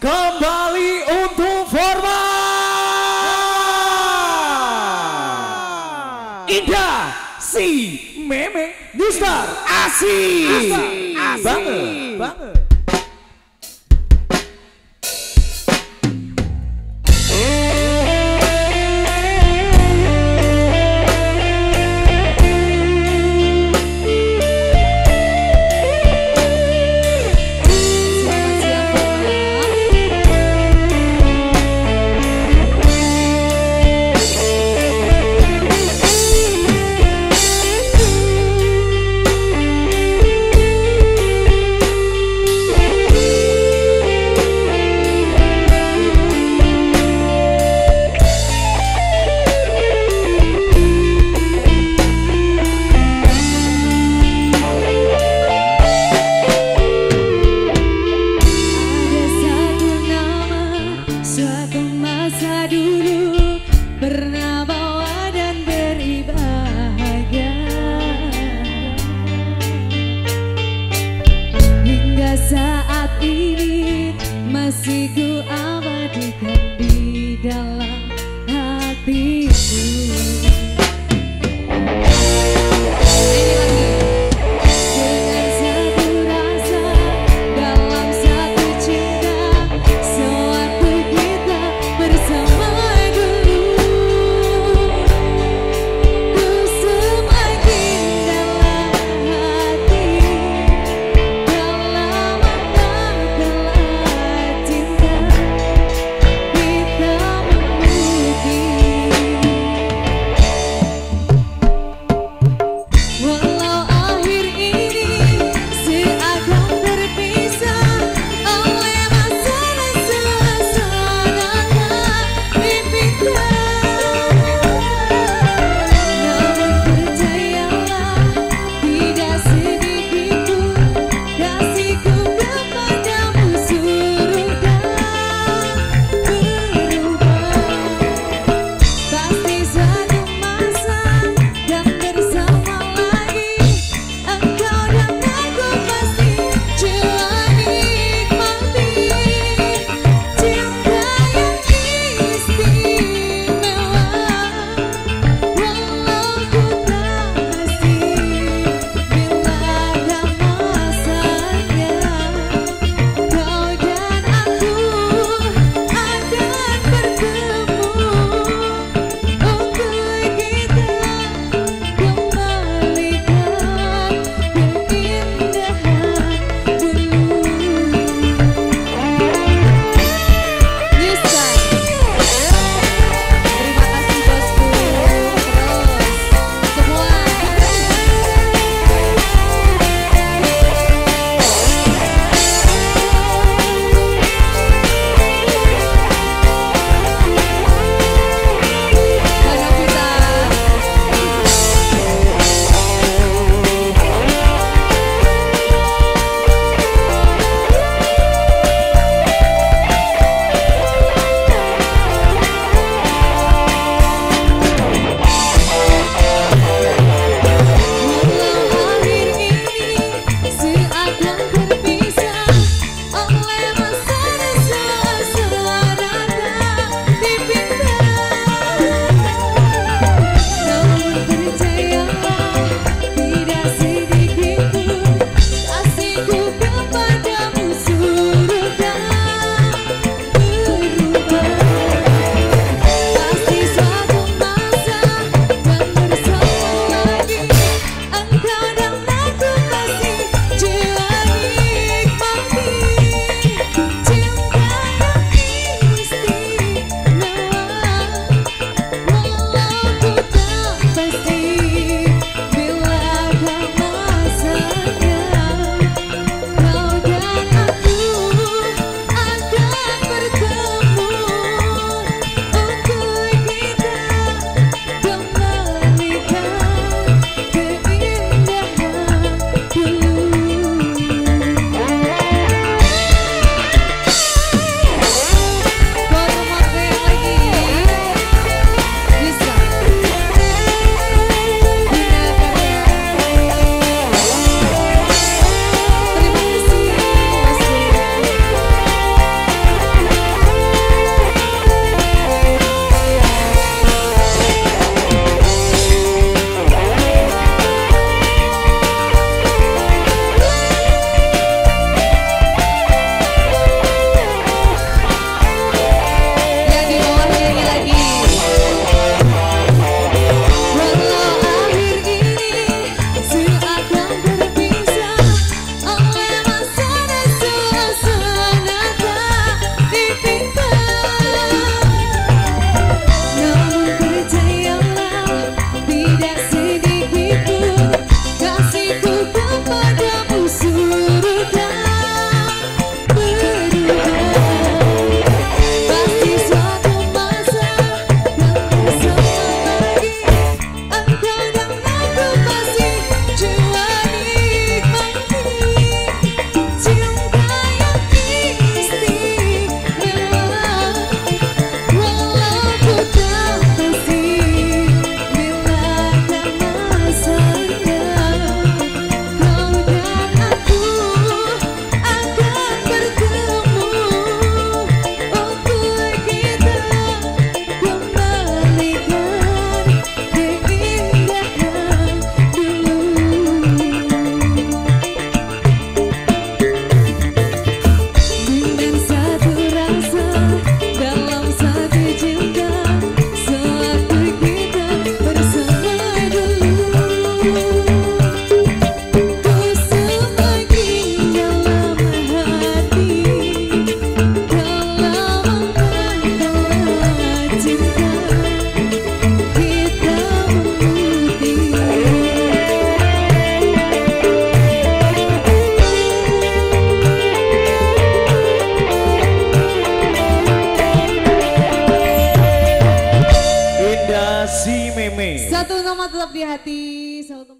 kembali untuk forma. Indah si Meme Newstar Asik. Banget banget Seek meme.